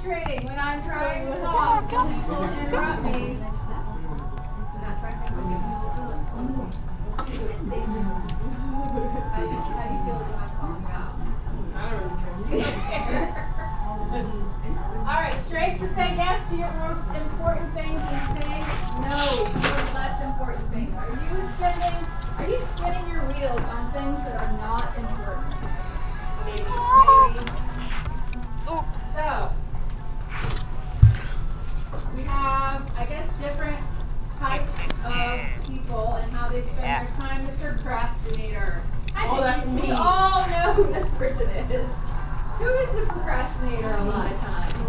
frustrating when I'm trying to talk and people interrupt me. Not trying to How do you, how do you feel when I'm calling out? All right, straight to say yes to your most important things and say no to your less important things. Are you spending, are you spinning your wheels on things that are not important? They spend Yeah. their time. The procrastinator. I Oh, think that's we, me. We all know who this person is. Who is the procrastinator a lot of times?